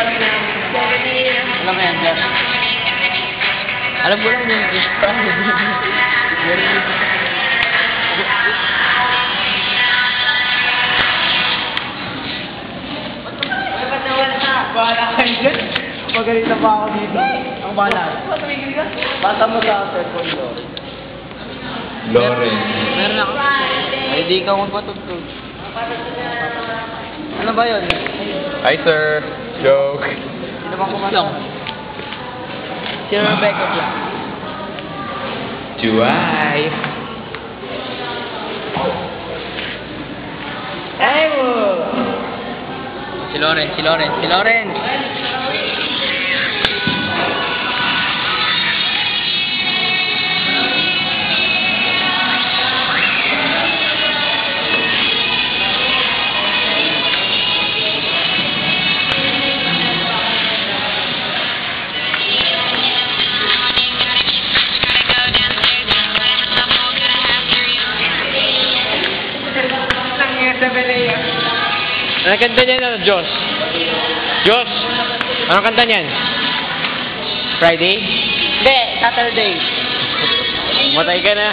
Alam mo yan, Josh? Alam ko lang yung Josh pa. Very good. Bahala kayo dyan. Pa ako dito. Ang bahala. Bata mo sa cellphone ko. Lauren. Meron ako. Ay, di ka magpatugtog. Ano ba yun? Hi, sir. Joke. Sino bang kumanta? Si Rebecca Black. Juway. Ay mo! Si Loren, si Loren, si Loren! Ano kanta niyan, ano, Josh? Josh? Anong kanta niyan? Friday? Hindi, Saturday. Matay ka na.